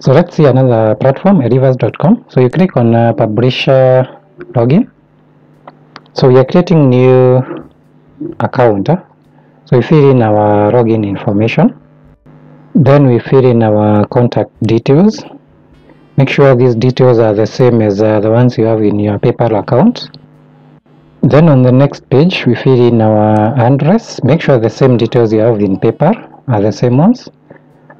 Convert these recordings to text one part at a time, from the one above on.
So let's see another platform, Eleavers.com. So you click on uh, Publisher Login. So we are creating new account. So we fill in our login information. Then we fill in our contact details. Make sure these details are the same as uh, the ones you have in your PayPal account. Then on the next page, we fill in our address. Make sure the same details you have in PayPal are the same ones.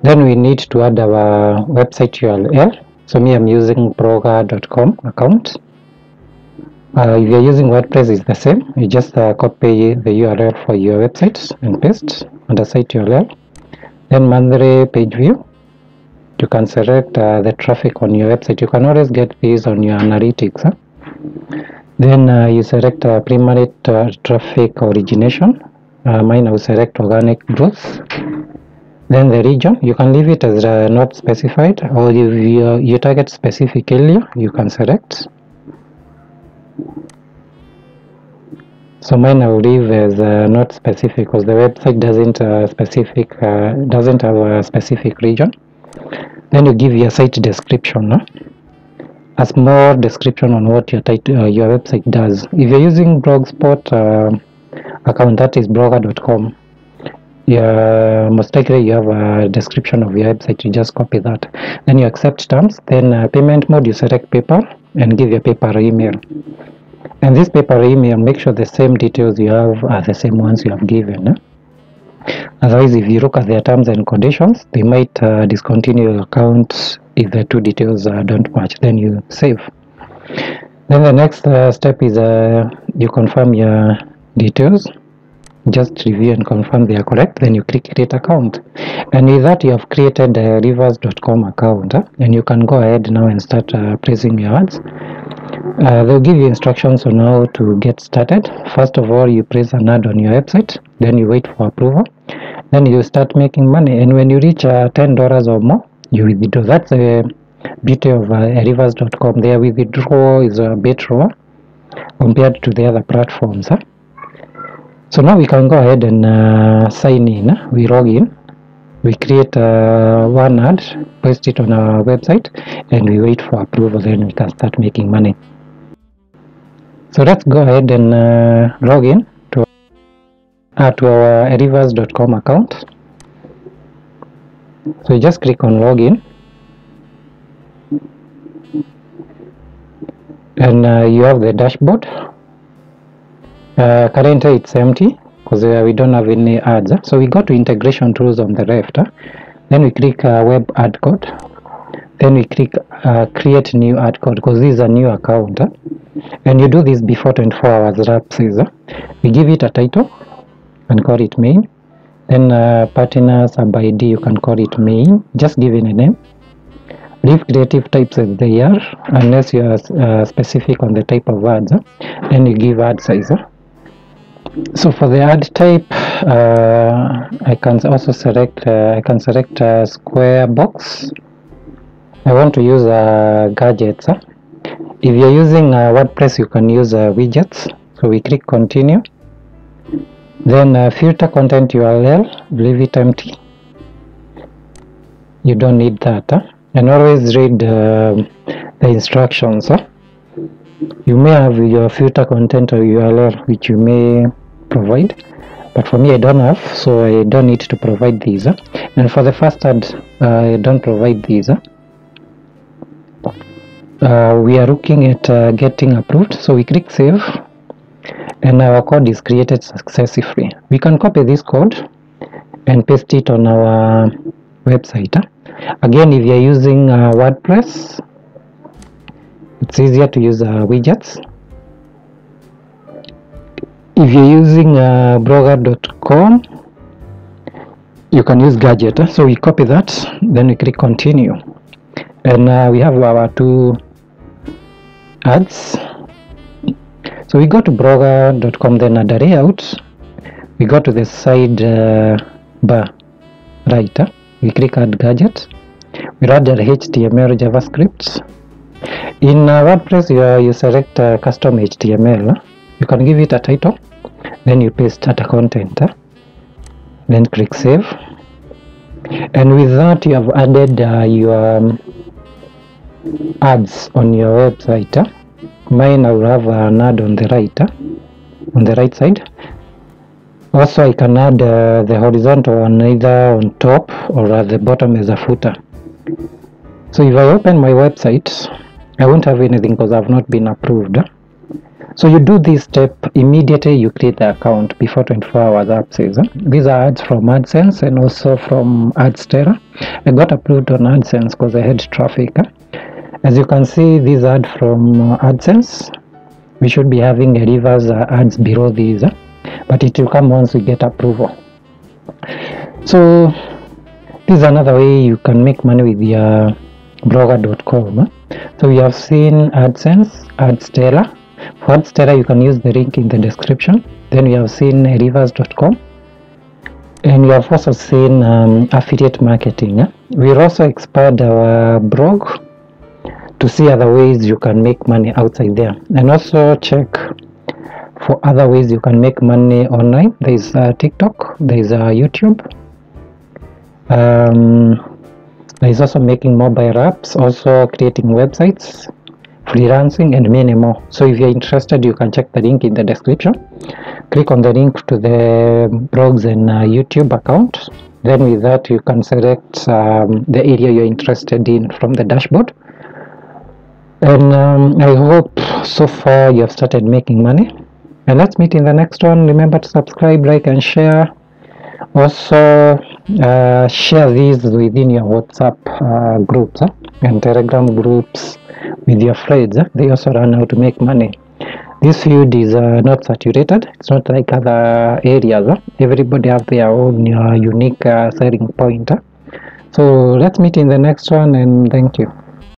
Then we need to add our website URL. So me, I'm using blogger.com account. Uh, if you're using WordPress, it's the same. You just uh, copy the URL for your website and paste under site URL. Then monthly page view. You can select uh, the traffic on your website. You can always get these on your analytics. huh? Then uh, you select uh, primary tra- traffic origination. Uh, mine will select organic growth. Then the region, you can leave it as uh, not specified, or if you, you target specific area, you can select. So mine I will leave as uh, not specific because the website doesn't uh, specific uh, doesn't have a specific region. Then you give your site description. No? a small description on what your title, uh, your website does. If you're using Blogspot uh, account, that is blogger.com. Yeah, most likely you have a description of your website. You just copy that. Then you accept terms. Then uh, payment mode, you select PayPal and give your PayPal email. And this PayPal email, make sure the same details you have are the same ones you have given. eh? Otherwise, if you look at their terms and conditions, they might uh, discontinue your account if the two details uh, don't match. Then you save. Then the next uh, step is uh, you confirm your details. Just review and confirm they are correct. Then you click create account. And with that, you have created a Eleavers.com account. huh? And you can go ahead now and start uh, placing your ads. Uh, they'll give you instructions on how to get started. First of all, you place an ad on your website, then you wait for approval, then you start making money. And when you reach uh, ten dollars or more, you withdraw. That's the beauty of uh, Eleavers.com. Their withdraw is a bit lower compared to the other platforms. So now we can go ahead and uh, sign in. We log in. We create uh, one ad, post it on our website, and we wait for approval. Then we can start making money. So let's go ahead and uh, log in to, uh, to our Eleavers.com account. So you just click on login and uh, you have the dashboard. Uh, currently it's empty because uh, we don't have any ads. So we go to integration tools on the left. huh? Then we click uh, web ad code. Then we click uh, create new ad code because this is a new account. And you do this before 24 hours lapses. huh? We give it a title and call it main. Then uh, partner sub ID you can call it main. Just give it a name. Leave creative types as they are unless you are uh, specific on the type of ads. Then you give ad size. So for the ad type, uh, I can also select. Uh, I can select a square box. I want to use uh, gadgets. huh? If you're using WordPress, you can use uh, widgets. So we click continue. Then uh, filter content URL, leave it empty. You don't need that. huh? And always read uh, the instructions. huh? You may have your filter content or URL which you may provide, but for me I don't have, so I don't need to provide these. And for the first ad, I don't provide these. Uh, we are looking at uh, getting approved, so we click save, and our code is created successfully. We can copy this code and paste it on our website. Again, if you're using uh, WordPress, it's easier to use uh, widgets. If you're using uh, blogger.com, you can use gadget. huh? So we copy that, then we click continue, and uh, we have our two ads. So we go to blogger.com, then under layout, we go to the side uh, bar right. huh? We click add gadget. We add the HTML JavaScript. In uh, WordPress, you, you select uh, custom HTML. You can give it a title, then you paste data content, then click save. and with that you have added uh, your um, ads on your website uh. mine I will have an ad on the right on the right side also I can add uh, the horizontal one either on top or at the bottom as a footer so if I open my website I won't have anything because I've not been approved. So you do this step immediately you create the account before 24 hours. Huh? These are ads from AdSense and also from AdSterra. I got approved on AdSense because I had traffic. As you can see, this ad from uh, AdSense, we should be having a Eleavers uh, ads below these, but it will come once we get approval. So this is another way you can make money with your blogger.com. So we have seen AdSense, AdSterra, for AdSterra, you can use the link in the description. Then we have seen Eleavers.com and we have also seen um, affiliate marketing. Eh? We'll also expand our blog to see other ways you can make money outside there and also check for other ways you can make money online. There is uh, TikTok, there is uh, YouTube. Um, there is also making mobile apps, also creating websites, freelancing and many more. So if you're interested you can check the link in the description. Click on the link to the blogs and uh, youtube account. Then with that you can select um, the area you're interested in from the dashboard. And um, i hope so far you have started making money. And let's meet in the next one. Remember to subscribe like and share. Also uh, share these within your whatsapp uh, groups huh? And telegram groups with your friends they also learn how to make money. This field is uh, not saturated. It's not like other areas everybody have their own uh, unique uh, selling point so let's meet in the next one and thank you